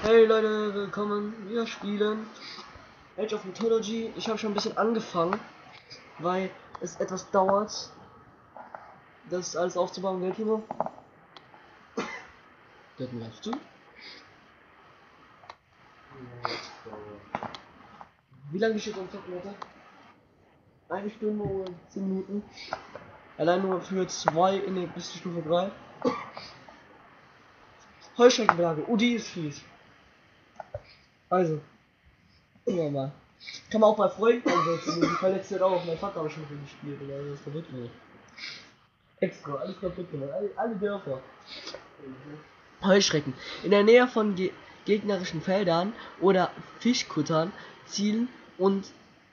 Hey Leute, willkommen. Wir spielen Age of Mythology. Ich habe schon ein bisschen angefangen, weil es etwas dauert, das alles aufzubauen. Gell, Timo? Das meinst du? Wie lange steht Zocken, Leute? Eine Stunde oder 10 Minuten. Allein nur für zwei in der bis Stufe 3. Heuschreckenberge. Oh, die ist fies. Also. Gucken wir mal. Kann man auch bei Freunden einsetzen. Die verletzt wird auch. Mein Vater habe schon viel gespielt. Oder das kaputt wird. Extra. Alles kaputt gemacht. Alle, alle Dörfer. Heuschrecken. In der Nähe von ge gegnerischen Feldern oder Fischkuttern zielen und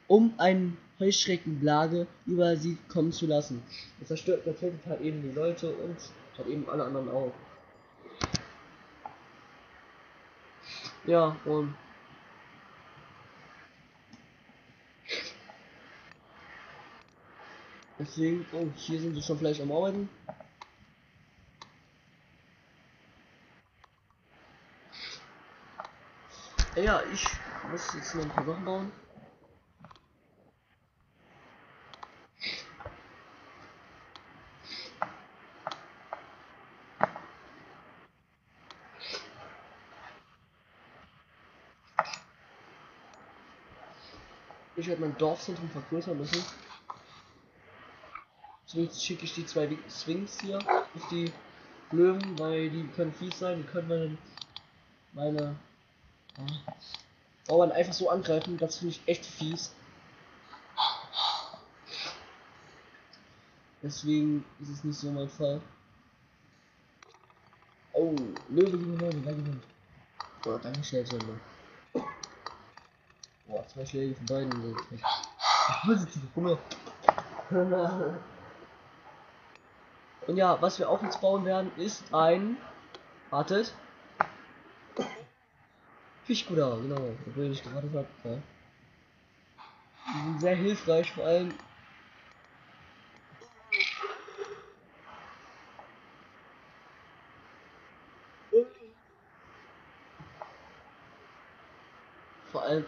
um eine Heuschreckenblage über sie kommen zu lassen. Das zerstört natürlich halt eben die Leute und halt eben alle anderen auch. Ja, und deswegen, oh, hier sind sie schon vielleicht am Arbeiten. Ja, ich muss jetzt noch ein paar Sachen bauen. Ich werde mein Dorfzentrum vergrößern müssen. Zumindest schicke ich die zwei Swings hier auf die Löwen, weil die können fies sein, die können meine, meine Bauern einfach so angreifen, das finde ich echt fies. Deswegen ist es nicht so mein Fall. Oh, Löwe gegen Löwe, wer gewinnt? Boah, danke schön, Sonder. Boah, zwei Schläge von beiden echt. Positiv, guck mal. Und ja, was wir auch jetzt bauen werden, ist ein. Wartet. Fischkutter, genau, obwohl ich gerade. Ja. Die sind sehr hilfreich, vor allem. Vor allem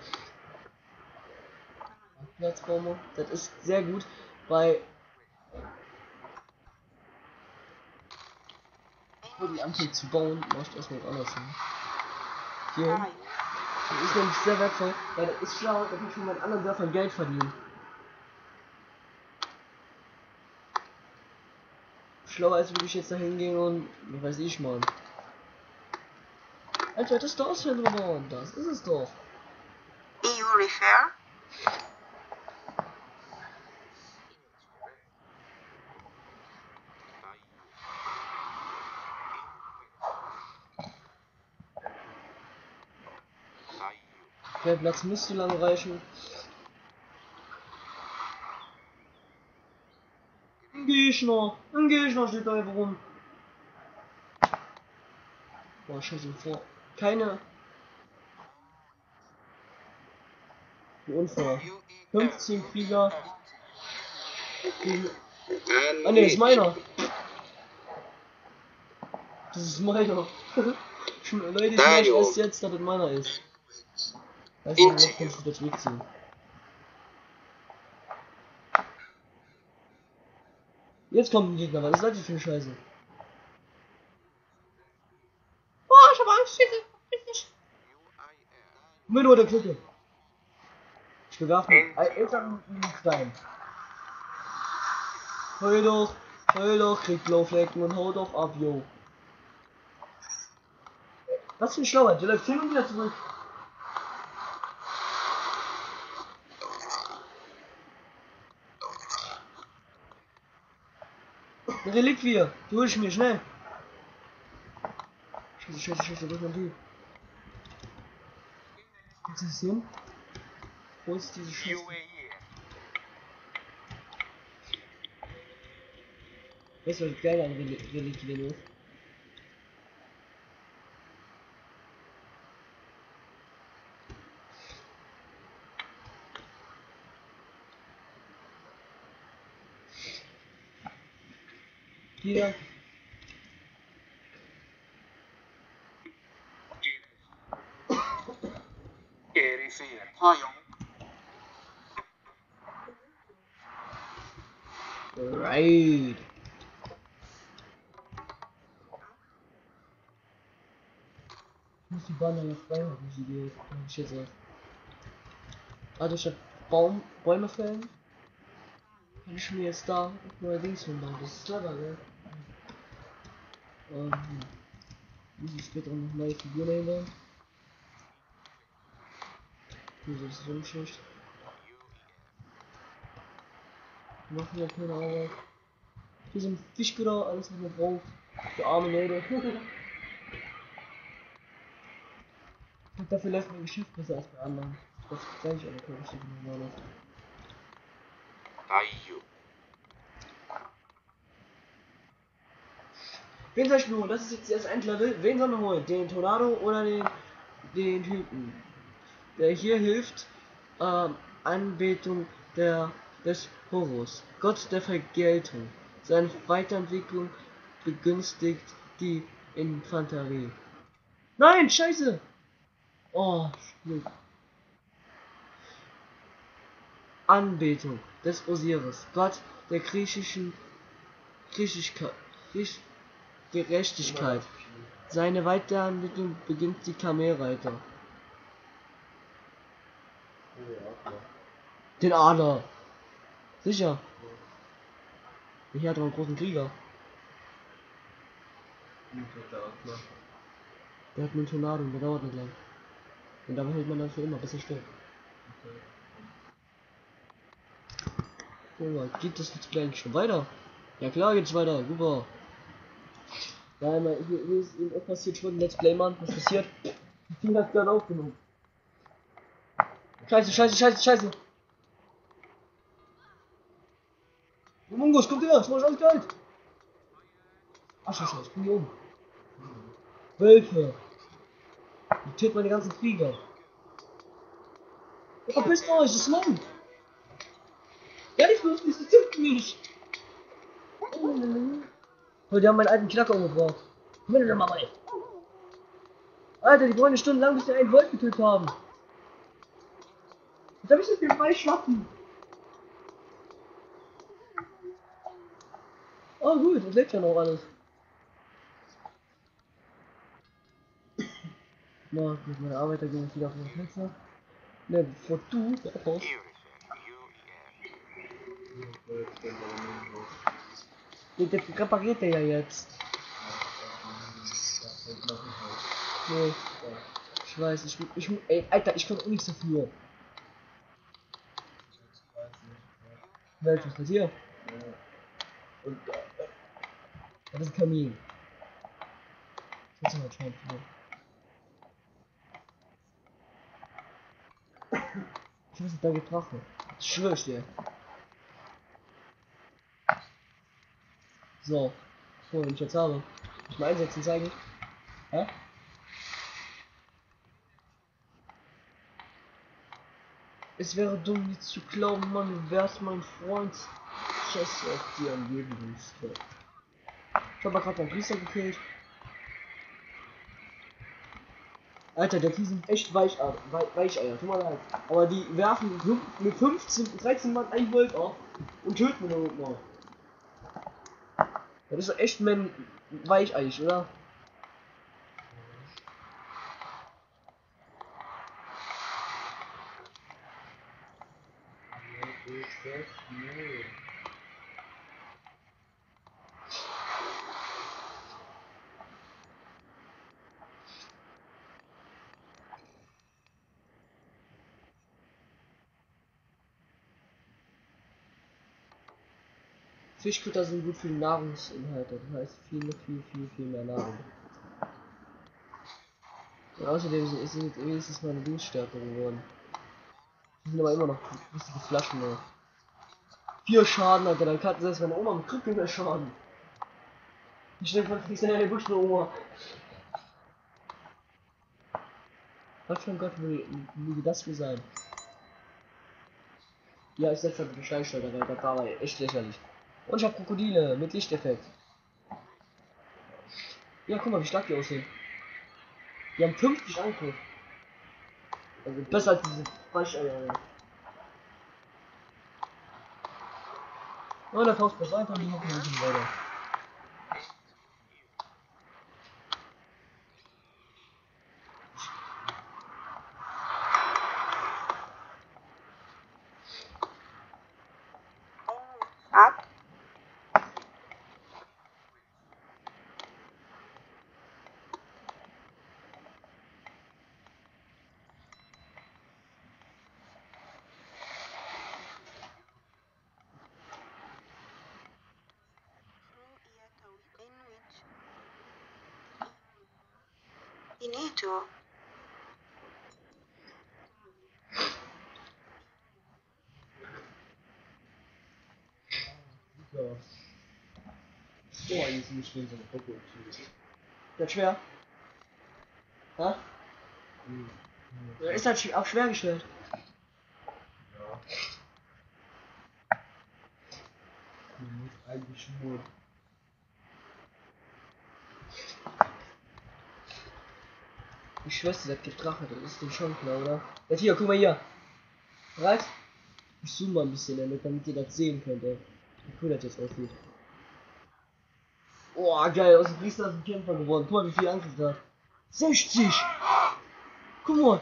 Platzbaumer, das ist sehr gut bei um die Ampel zu bauen, mache ich erstmal anders hin. Hier. Das ist nämlich sehr wertvoll, weil das ist schlau, da kann ich von meinen anderen Dörfern Geld verdienen. Schlauer als würde ich jetzt da hingehen und, weiß ich mal. Ein zweites Dorfzentrum bauen, das ist es doch. EU refer? Der Platz müsste lang reichen. Ein Gegner, ein Gegner steht da einfach rum. Boah, scheiße, vor. Keine. Wie unfair. 15 Krieger. Gegen. Ah ne, ist meiner. Das ist meiner. Leute, ich weiß jetzt, dass das meiner ist. Weißt du, jetzt kannst du das wegziehen. Jetzt kommt ein Gegner, was ist das für eine Scheiße? Oh, ich hab Angst, jetzt. Mit oder Klippe. Ich bewerfe einen älteren Stein. Heul doch, heul doch, krieg Blauflecken und hau doch ab, yo. Was für ein Schlauer, der läuft hin und wieder zurück. Reliquie. Die hol ich mir schnell. Scheiße, scheiße, scheiße, wo ist denn die? Was ist hin? Wo ist diese Scheiße? Weißt du, was geil an Rel Reliquien ist? here. Right. Musi Bäume fällen, wie die Schüsse. Ah, durch Baum, Bäume fällen? Kann ich mir jetzt da nur Dings hinbauen? Das ist clever, gell? Ähm, muss ich später noch neue Figuren einbauen. Hier ist so Schicht. Machen ja keine Arbeit. Hier sind Fischgüter, alles was man braucht. Für arme Leute. Und dafür läuft mein Geschäft besser als bei anderen. Das zeige ich aber Stücke normal. ไ Wen soll ich nur? Das ist jetzt das Endlevel. Wen soll man holen? Den Tornado oder den, den Typen? Der hier hilft. Ähm, Anbetung der, des Horus. Gott der Vergeltung. Seine Weiterentwicklung begünstigt die Infanterie. Nein, scheiße! Oh, Glück. Anbetung des Osiris, Gott der griechischen Griechischkeit, Griech, Gerechtigkeit. Seine Weiterentwicklung beginnt die Kamelreiter. Den Adler. Sicher. Hier hat er einen großen Krieger. Der hat einen Tornado und der dauert nicht lang. Und dabei hält man dann für immer, bis er stirbt. Guck mal, geht das jetzt gleich schon weiter? Ja klar geht's weiter, super. Nein, mal, hier, hier ist eben passiert schon, Let's Play Mann, was passiert? Die hat gerade aufgenommen. Scheiße, scheiße, scheiße, scheiße. Mungus, kommt her, das war alles kalt. Ach scheiße, ich bin hier oben. Wölfe. Die töten meine ganzen Krieger. Verpisst euch, das Mond. Ja, die Flucht ist zückt mich. Oh, die haben meinen alten Knacker umgebracht. Mitte mal bei. Alter, die wollen eine Stunde lang, bis die einen Wolf getötet haben. Jetzt hab ich das den drei Schwachen. Oh gut, das lebt ja noch alles. Na, mit meiner Arbeiter gehen wir wieder auf den Fenster. Ne, bevor du raus. you der repariert der ja jetzt. Nee. Ich weiß, ich, ich, ey, Alter, ich kann auch nichts dafür. Welches? Das hier? Und, äh, das ist ein Kamin. Das ist halt schon Ich nicht, da schwör ich dir. So. So, wenn ich jetzt habe. Ich mal einsetzen zeigen. Hä? Es wäre dumm, nicht zu glauben, Mann, du wärst mein Freund. Scheiße auf Leben ist. Ich hab mal gerade meinen Priester gekillt. Alter, der Priester sind echt Weicheier, Wei- Weicheier, tut mir leid. Aber die werfen mit 15, 13 Mann ein Volt auf und töten ihn noch mal. Das ist doch echt mein Weicheich, oder? Fischkutter sind gut für Nahrungsinhalte, das heißt viel, viel, viel, viel mehr Nahrung. Und außerdem sind, sind wenigstens meine Dings stärker geworden. Die sind aber immer noch richtige Flaschen noch. Vier Schaden, Alter, dann kann selbst meine Oma mit Krücken mehr Schaden. Ich denke, man kriegt eine Busch Oma. Was für ein Gott will das wohl sein? Ja, ich setze halt den Steinschleuder, weil das war echt lächerlich. Und ich habe Krokodile mit Lichteffekt. Ja, guck mal, wie stark die aussehen. Die haben 50 Angriff. Also besser als diese. Ja. Oh, der Faust beiseite und die hocken ein bisschen weiter. Ab. Finito. Ja. Oh, eigentlich nicht schön, so eine Puppe. Das schwer? Ha? Ja, Ist halt auch schwer gestellt. Ja. Man muss eigentlich nur. Die Schwester, das gibt Drache, das ist dem schon klar, oder? Jetzt hier, guck mal hier. Bereit? Ich zoome mal ein bisschen, damit, damit ihr das sehen könnt, ey. Wie cool das jetzt aussieht. Oh, geil, aus dem Priester ist ein Kämpfer geworden. Guck mal, wie viel Angriff da hat. 60! Guck mal!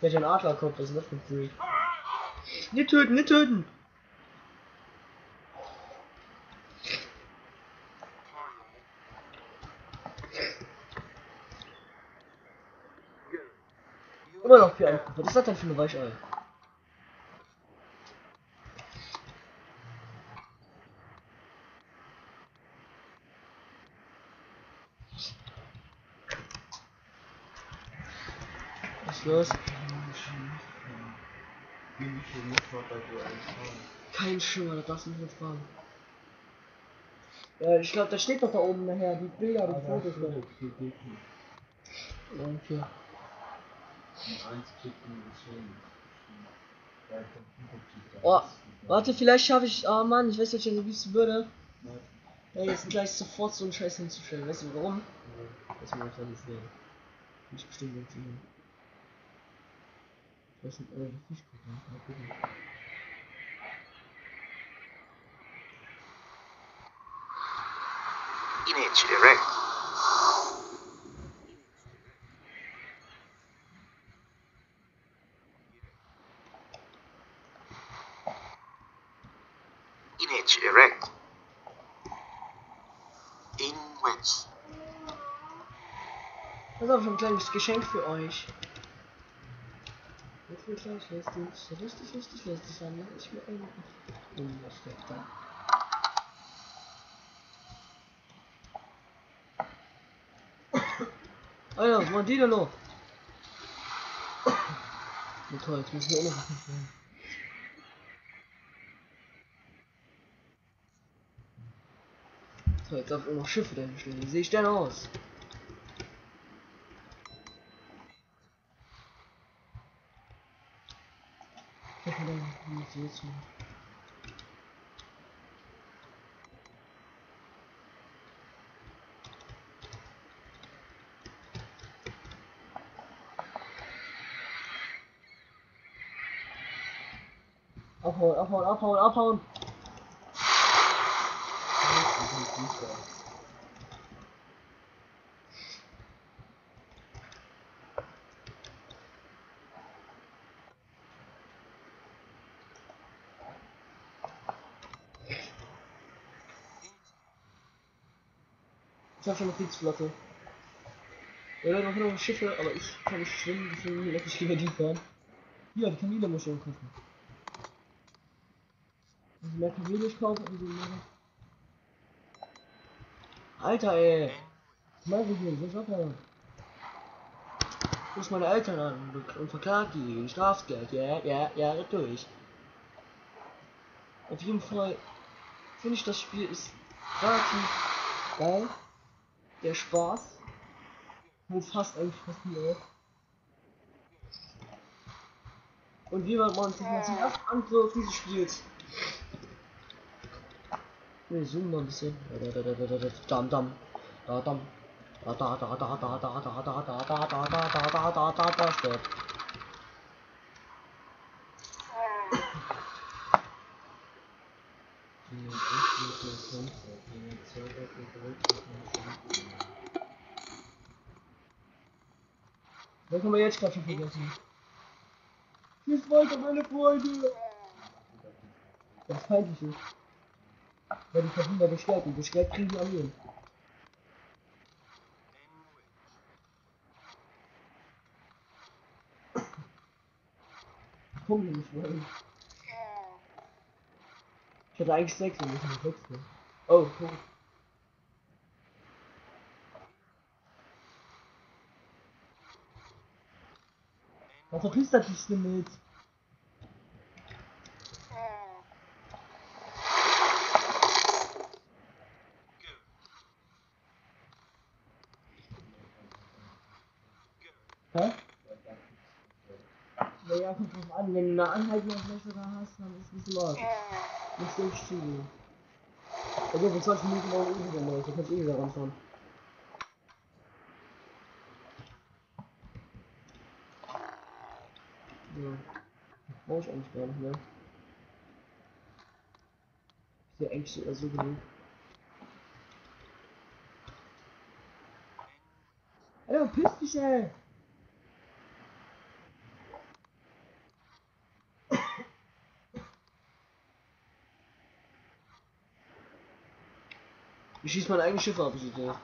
Der hat einen Adlerkopf, was ist das für ein Freak? Nicht töten, nicht töten! Immer noch vier Angriff. Was ist das denn für eine Weichei? Was ist los? Wie viel muss man bei so einem haben? Schimmer, das darfst du nicht fragen. Ja, ich glaube, da steht doch da oben nachher die Bilder, die Fotos. da. Ja, Computer. Oh, warte, vielleicht schaffe ich. Oh Mann, ich weiß nicht, ob ich liebsten würde. Ja, jetzt gleich sofort so einen Scheiß hinzustellen. Weißt du warum? Das will ich alles sehen. Nicht bestimmt funktionieren. Ich weiß nicht, aber ich gucken. Mal gucken. Image direct. Image direct. In ist auch schon ein kleines Geschenk für euch. Jetzt wird gleich lustig, so lustig, lustig sein. Mach ich mir einen. Und was steckt da? Alter, was machen die denn noch? Na toll, jetzt müssen wir auch noch was machen. So, jetzt darf auch noch Schiffe dahin stehen. Wie sehe ich denn aus? Ich hab mir da nicht so zu. Abhauen, abhauen, abhauen. Ich hab schon eine Kriegsflotte. Ja, da noch noch Schiffe, aber ich kann nicht schwimmen, deswegen lass ich lieber die fahren. Ja, die Kamele muss ich auch kaufen. Also mehr Kamele ich kaufe, also mehr. Alter, ey. Mal hier, so Schocker. Ich muss meine Eltern an und- und verklagt die wegen Strafgeld. Ja, ja, ja, das tue ich. Auf jeden Fall finde ich das Spiel ist relativ geil. Der Spaß. Wo fast eigentlich fast nie. Und wie man man sich mal zum ersten Angriff dieses Spiels. Wir zoomen mal ein bisschen. Da, da, da, da, da, da, dam, dam. Da, dam. Da da da da da da da da da da da da da da da da da steht. Die echt mit dem Fenster, die Zauber gedrückt und Das haben wir jetzt gerade schon vergessen. Schießt weiter, meine Freunde! Das feindlich ist. Weil die verdienen ja Beschwert und Beschwert kriegen die Armeen. komme nicht wollen. Ich hatte eigentlich 6 und ich habe 6. Ne? Oh, Punkt. Was auch ist das Limit? An, wenn du eine anhaltende Fläche da hast, dann ist es bisschen arg. Nicht durch zu. Also für 20 Minuten morgen eh wieder da kannst eh wieder ranfahren. Ja. Brauche ich eigentlich gar nicht mehr. Ist ja eigentlich sogar so genug. Alter, piss dich, ey! schießt mein eigenes Schiff ab, ich Idiot.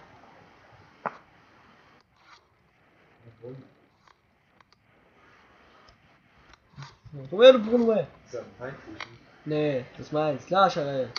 Bruno, Bruno, ey. Nee, das meins. Klar, Scharell.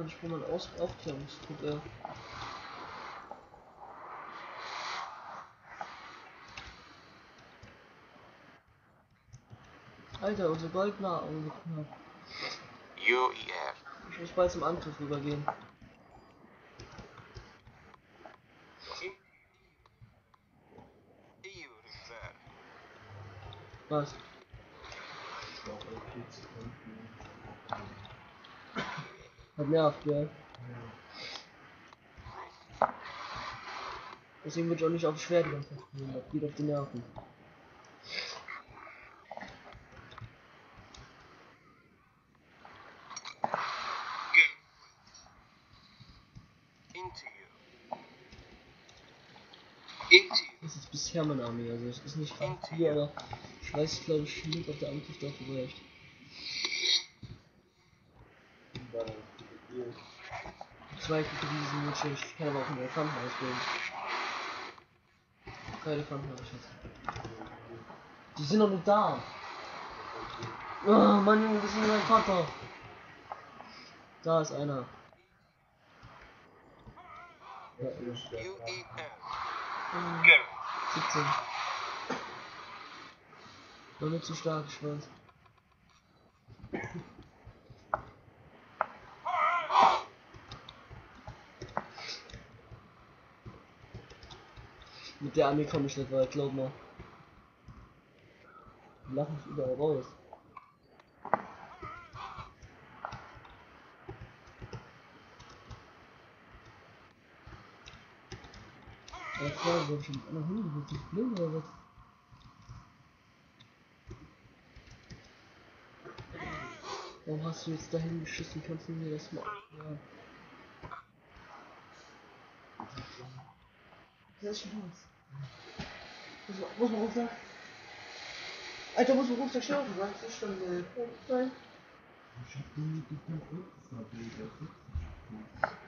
man schon mal aus Aufklärungstruppe. Äh. Alter, unsere Goldnahrung. umgeknallt. UEF. Ich muss bald zum Angriff übergehen. Was? Hat nervt, gell? Deswegen wird ich auch nicht auf Schwert die ganze Zeit spielen. Das geht auf die Nerven. Into you. Into you. Das ist bisher meine Armee, also es ist nicht gerade viel, aber ich weiß, glaube ich, genug auf der Angriff dafür reicht. War dann viel Zwei Riesen wird schlecht. Ich kann aber auch einen Elefanten ausbilden. Keine Elefanten habe ich jetzt. Die sind noch nicht da. Oh Mann, Junge, das ist mein Vater. Da ist einer. Go. 17. Noch nicht zu stark, ich. Mit der Armee komme ich nicht weit, glaub mal. Die lachen mich überall raus. Ja, klar, wo ich schon einer hingesetzt? Ich blind oder was? Warum hast du jetzt dahin geschissen? Kannst du mir das mal erklären? Das ist schon was. Wo ist mein Rucksack? Alter, muss man mein Rucksack? Schau. Du weißt es schon, ne?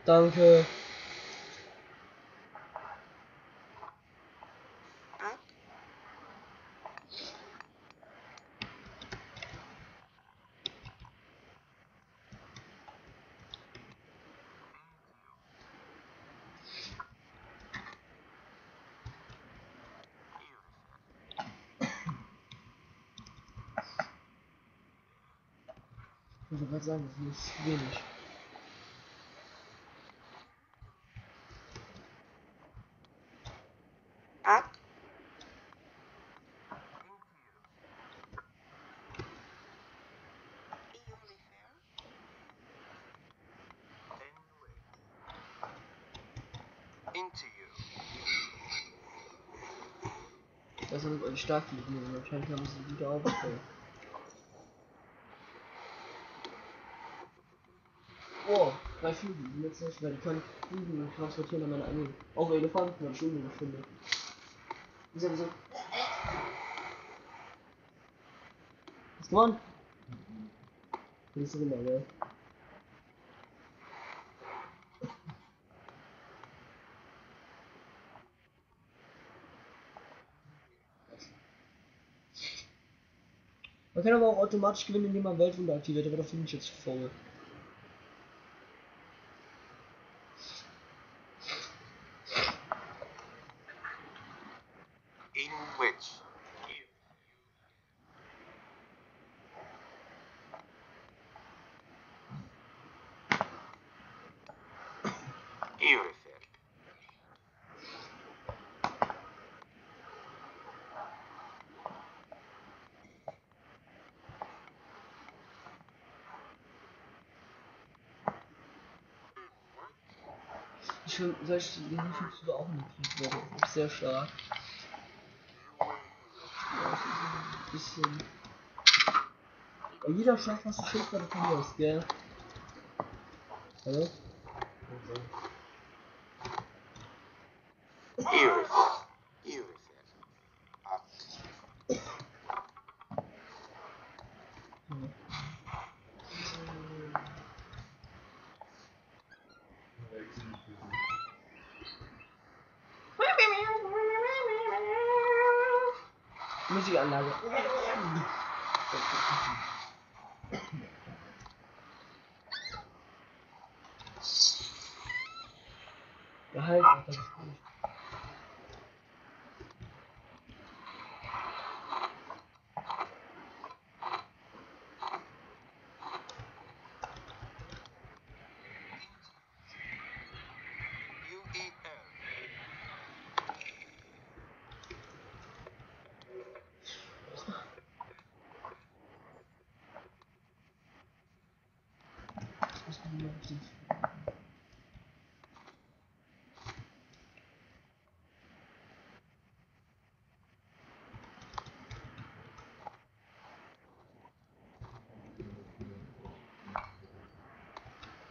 Danke. Ich wollte gerade sagen, das ist wenig. You. Das sind ein stark liegen. Wahrscheinlich haben sie wieder aufgestellt. Oh, drei Flügel. Die letzte nicht, weil die können Flügel transportieren an meine Armee. Auch Elefanten, ich unmöglich finde. Ist ja so. Hast gewonnen? Nächste Runde, gell? Man kann aber auch automatisch gewinnen, indem man Weltwunder aktiviert, aber dafür bin ich jetzt faul. In which you. Irrefect. Solche findest du auch. Das ist sehr stark. Ja, ein bisschen. Jeder Schlag hast du Schild, weil du verlierst, gell? Hallo? Irrefect. Irrefect. Up. Musikanlage. Ja, halt, Alter, das ist gut. U-E-L. Das richtig-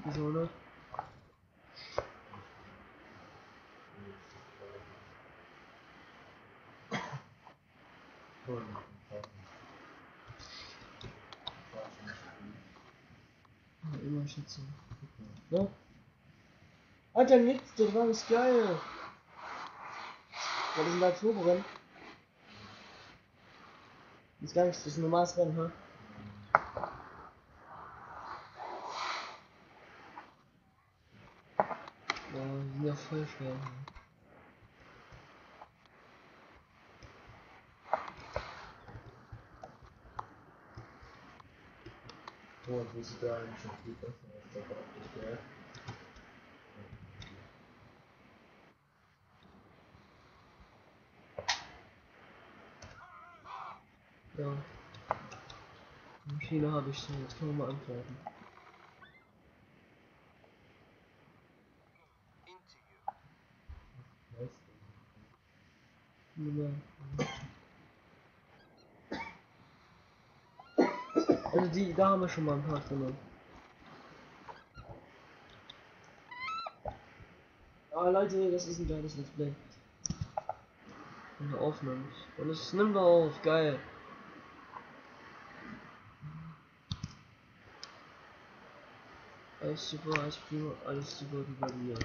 Wieso, ne? Immer. Ne? Alter, nichts, das war das geil. Was ist denn da Turborennen? Ist gar nichts, das ist ein normales Rennen, ha? Die sind ja voll schwer. Oh, wo ist der eigentlich schon viel besser gell? Ja. Maschine habe ich schon, jetzt können wir mal antworten. Also die, da haben wir schon mal ein paar drin. Ah Leute, das ist ein geiles Let's Play. Und aufnimmt. Und es nimmt auf, geil. Alles super, alles prima, alles super wie bei mir.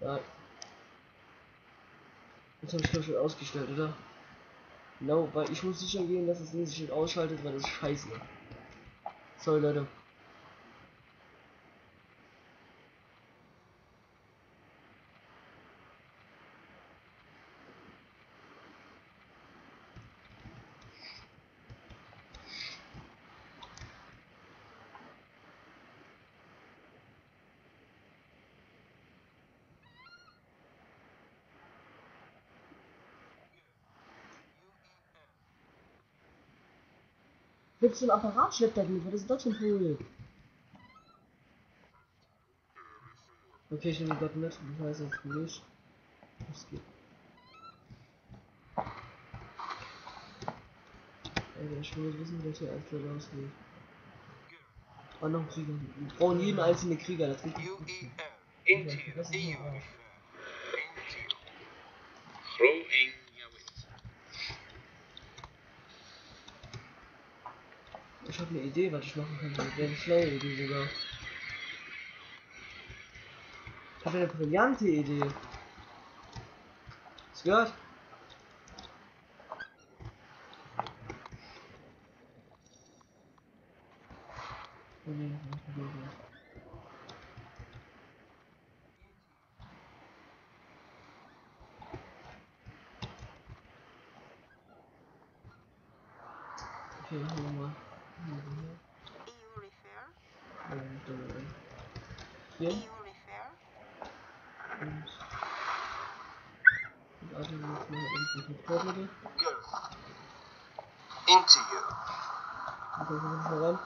Ja. Jetzt habe ich das schon ausgestellt, oder? Genau, no, weil ich muss sicher gehen, dass es sich nicht ausschaltet, weil das scheiße. Sorry Leute. Willst du ein Apparat schleppt er mit? Was ist das ein Vogel? Okay, ich nehme Gott mit. Ich weiß jetzt nicht. Was geht. Also ich will wissen, dass hier alles klar ausgeht. Oh, noch Krieger. Wir brauchen jeden einzelnen Krieger, das ist richtig. U gut. E L. Into you. Das ist EU nur refer. Into you. Throwing Yawit. Ich habe eine Idee, was ich machen könnte. Das wäre eine schlaue Idee sogar. Ich habe eine brillante Idee. Du gehört? Oh nee, das ist nicht gut. Okay, hier nochmal. EU refer. Ja, nicht da rein. Hier. EU refer. Und. Und Atem jetzt mal endlich mit Vorbitte. Go. Into you. Und dann kommen wir mal ran.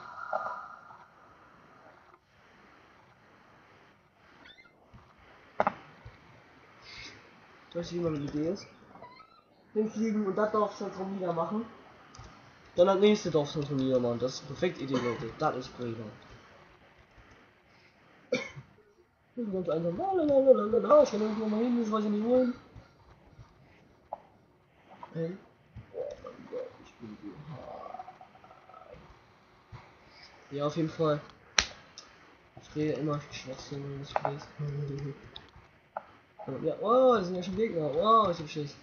Weißt du, wie meine Idee ist? Hinfliegen und das Dorfzentrum niedermachen. Dann das nächste Dorfzentrum niedermachen. Das ist eine perfekte Idee, Leute. Das ist. Das ist ganz einfach. Lalalala, ich kann irgendwo mal hin, das weiß ich nicht holen. Ähm. Oh mein Gott, ich bin so. Ja, auf jeden Fall. Ich rede immer Schwachsinn, wenn ich lese. Ja, oh, das sind ja schon Gegner. Wow, ich hab Schiss.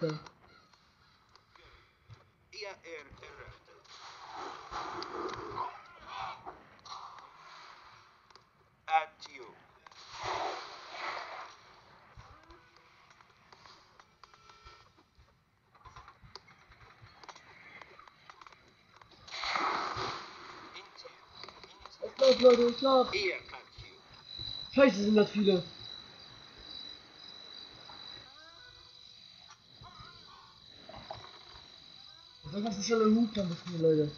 Es läuft, Leute, you. Scheiße, sind das viele. Eine schnelle Hut dann befrieden, Leute.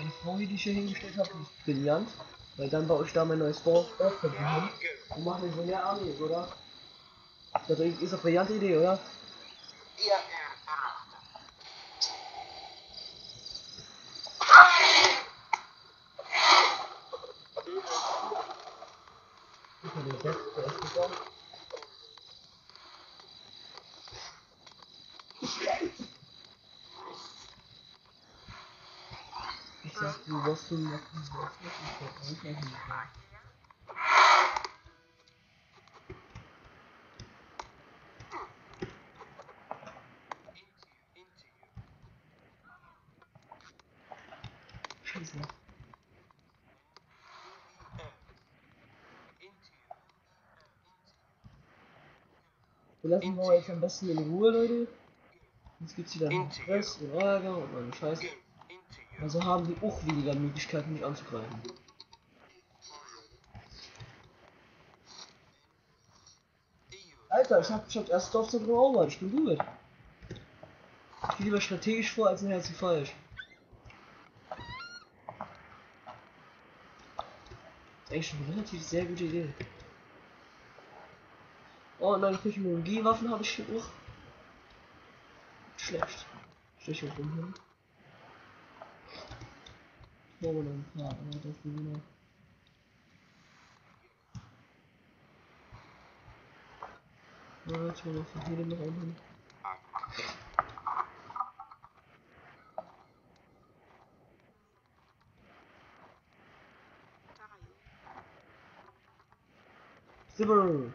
Die Frau, die ich hier hingestellt habe, ist brillant. Weil dann baue ich da mein neues Dorf. Go. Und mache mir so mehr Armee, oder? Das ist eine brillante Idee, oder? Ia er eröffnet. Ich habe den Set, der ist super. Ich sag, du wirst du machen, was ich werde einfach machen. Into you. Scheiße. Wir lassen wir jetzt am besten in Ruhe, Leute. Jetzt gibt's wieder Stress und Ärger und meine Scheiße. Also haben die auch weniger Möglichkeiten, mich anzugreifen. Alter, ich hab, hab erst auf der erobert, ich bin gut. Ich gehe lieber strategisch vor als nachher zu falsch. ist eigentlich schon eine relativ sehr gute Idee. Oh, und neue Technologiewaffen habe ich hier auch. Schlecht. Stich auch ein paar, aber das wieder. Ja, jetzt mal noch von hier noch. Dario. Silber!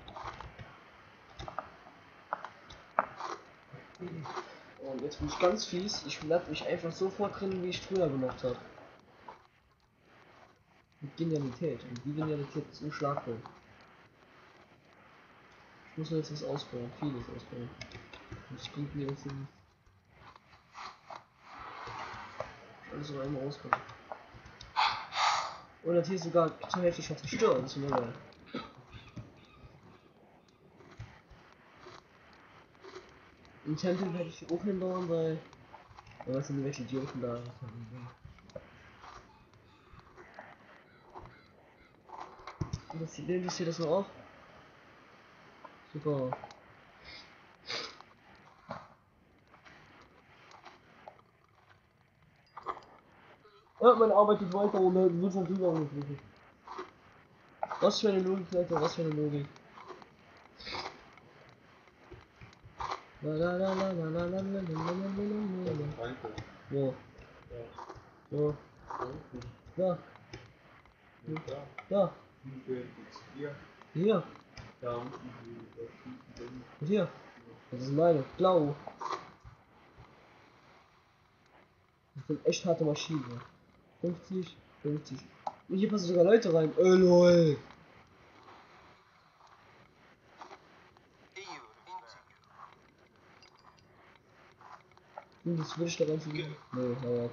Und jetzt bin ich ganz fies. Ich bleib mich einfach sofort drin, wie ich früher gemacht habe. Genialität. Und die Genialität ist unschlagbar. Ich muss jetzt was ausbauen. Vieles ausbauen. Und das bringt mir jetzt nichts. Alles so einmal ausbauen. Und das hier sogar zur Hälfte schon zerstört. Das ist geil. Im Tempel werde ich auch hinbauen, weil. Ja, was sind welche Idioten da? Das sieht nimm das das noch auf. Super. Ja, man arbeitet weiter und man wird schon drüber. Was für eine Logik, Leute, was für eine Logik. Wo? Wo? Da. Da. Hier hier. das ist meine, blau. Das sind echt harte Maschinen. 50, 50. Und hier passen sogar Leute rein. Äh, lol. Hm, das würde ich da reinziehen. Nee, hau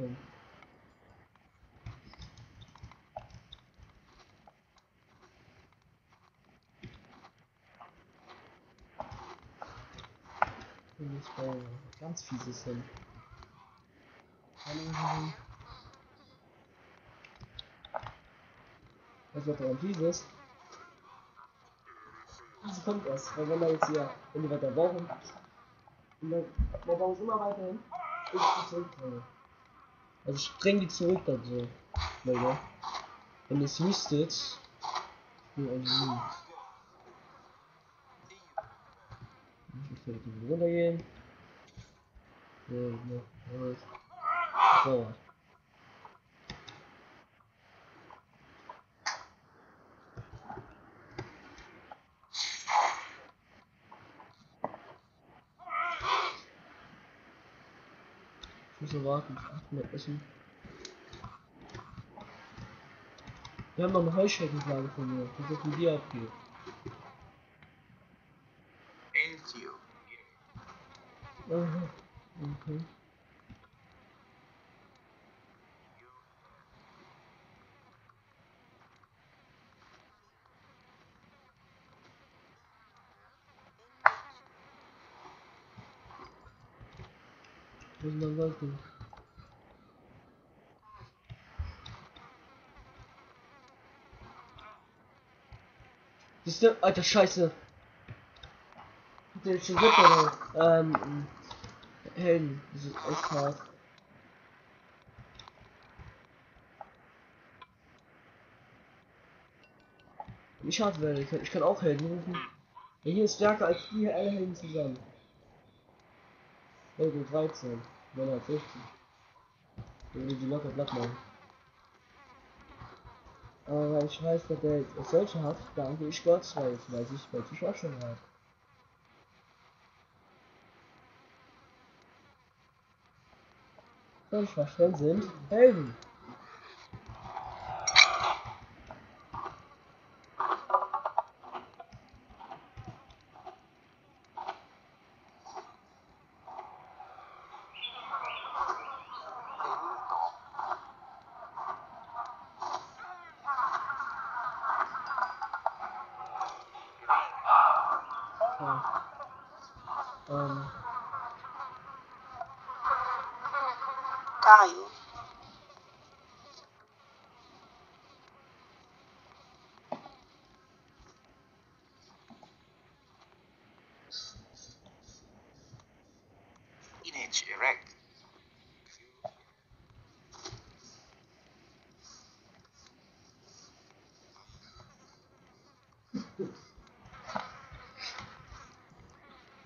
können. Und jetzt bei ganz fieses hin. Hallo. Das wird dann dieses. Das kommt erst, weil wenn wir jetzt hier in die Wetter brauchen, und dann, dann brauchen wir immer weiterhin, ist die Zurückdrängung. Also ich dränge die zurück dann so. Leute. Wenn ihr es wüsstet. Ich muss vielleicht ein bisschen runtergehen. So, bisschen warten. 800 Essen. Wir haben noch eine Heuschreckenfrage von mir. Wie sollten die abgehen? Elcio. Aha. Okay. Sind dann Leute? Siehst du? Alter Scheiße. Der ist schon gut, oder? Ähm. Helden. Das ist echt hart. Ich hart werde, ich kann, ich kann auch Helden rufen. Ja, hier ist stärker als die alle Helden zusammen. Gut, 13. 960. 160. Würde die locker platt machen. Aber ich weiß, dass der jetzt solche hat, danke ich Gott weiß, weil ich welche ich auch schon habe. Und verstellen sind Helden. Image erect.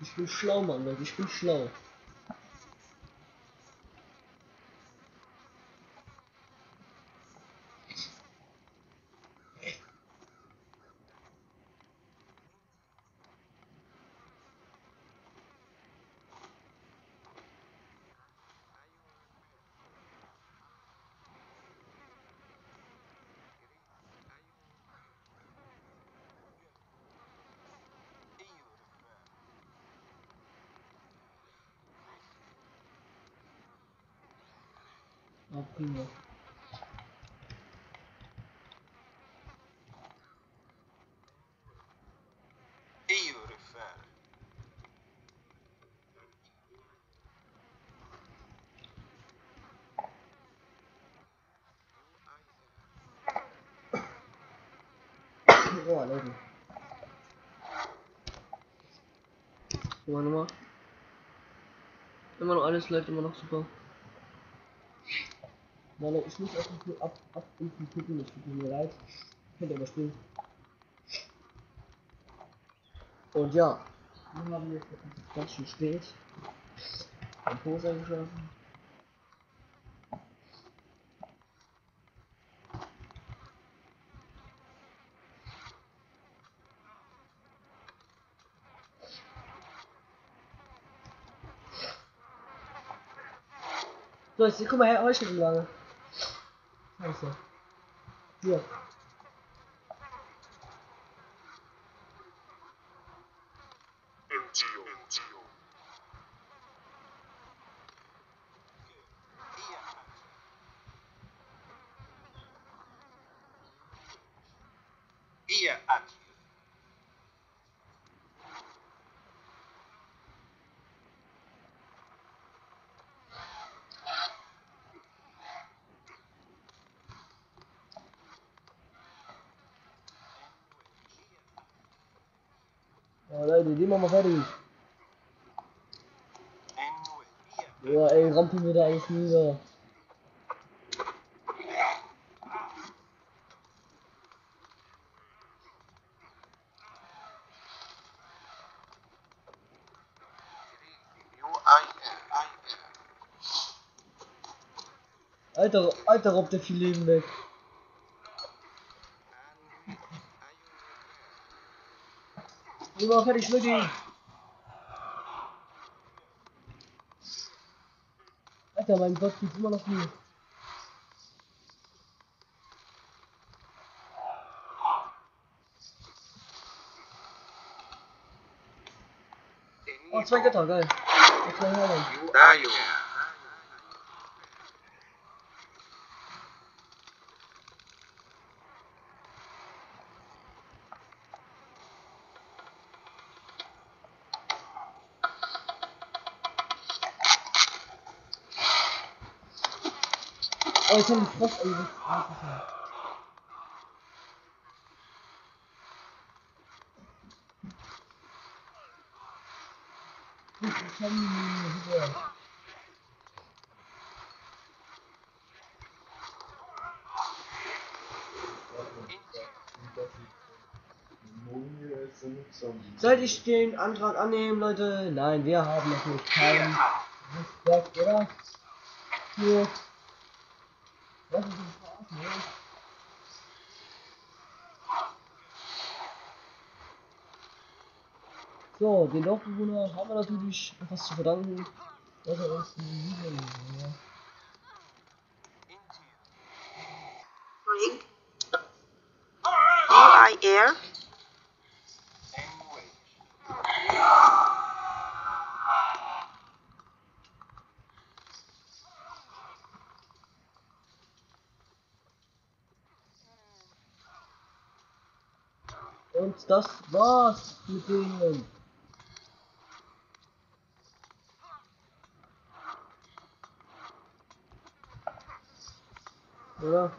ich bin schlau, Mann, ich bin schlau. EU refer. Refer. Oh, Leute. Immer nochmal. Immer noch alles läuft immer noch super. Leute, ich muss einfach nur ab, ab unten gucken, das tut mir leid. Könnt ihr überspielen. Und ja, wir haben jetzt ganz schön spät. Ein Pose eingeschlafen. So, jetzt guck mal her, euch schon lange. Scheiße. Hier. Here at. Here at you. Ja, Leute, die machen wir fertig. Ja, ey, rampeln wir da alles nieder. Alter, Alter, raubt der viel Leben weg. Die machen wir fertig, Schmidt. Alter, mein Gott, geht's immer noch nie. Oh, zwei Götter, geil. Zwei Herren. Da. Oh, Frost eingesetzt. Ah, sicher. Gut, ich hab. Sollte ich den Antrag annehmen, Leute? Nein, wir haben natürlich keinen Respekt, oder? Hier. So, den Dorfbewohner haben wir natürlich etwas zu verdanken, dass er uns die Liebe ja. Ring. All Und das war's mit denen. Oder?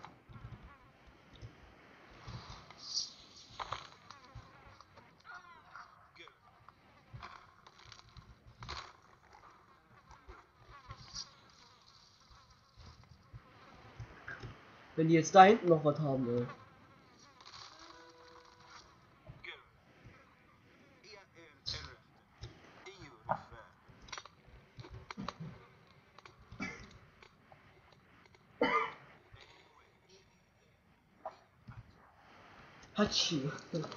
Wenn die jetzt da hinten noch was haben, ey. Refer.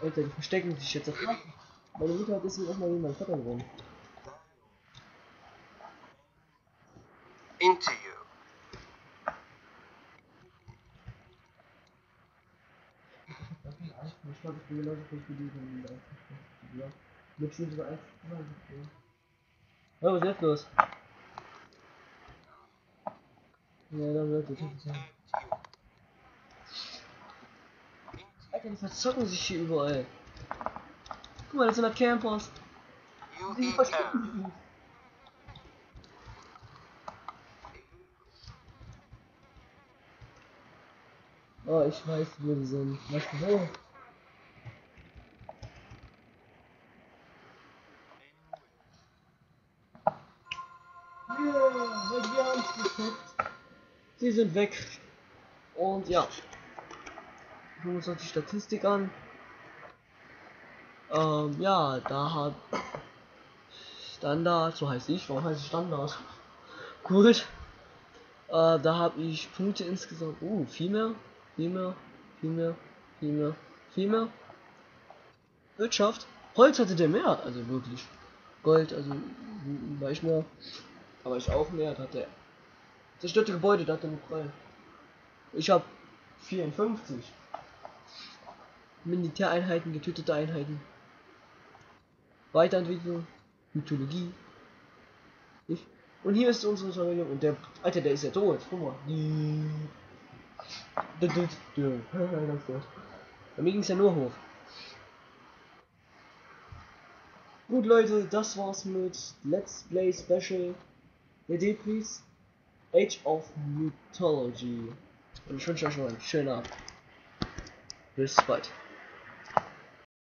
Alter, die verstecken sich jetzt auf. Meine Mutter hat deswegen auch mal gegen meinen Vater gewonnen. Into you. Ich glaube, ich bin genauso gut wie die, wenn die da Ja. Mit sogar eins. Oh, was ist jetzt los? Ja, dann wird es. Into you. Alter, die verzocken sich hier überall. Guck mal, das sind halt Campers. Die verstecken sich. Oh, ich weiß, wo die sind. Weißt du sind weg. Und ja. Gucken wir uns noch die Statistik an. Ähm, ja, da hat Standard, so heißt ich, warum heißt es Standard? Gut. Äh, da habe ich Punkte insgesamt. Uh, viel mehr, viel mehr, viel mehr, viel mehr, viel mehr. Wirtschaft. Holz hatte der mehr, also wirklich. Gold, also war ich mehr. Aber ich auch mehr, hat der. Zerstörte Gebäude, da hat er noch. Ich habe 54. Militäreinheiten, getötete Einheiten. Weiterentwicklung, Mythologie. Ich. Und hier ist unsere Verwendung und der. Alter, der ist ja tot. Guck mal. Bei mir ging es ja nur hoch. Gut Leute, das war's mit Let's Play Special der Depris Age of Mythology. Und ich wünsche euch noch einen schönen Abend. Bis bald.